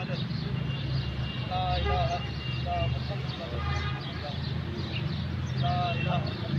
عدد لا إله إلا محمد رسول الله لا إله إلا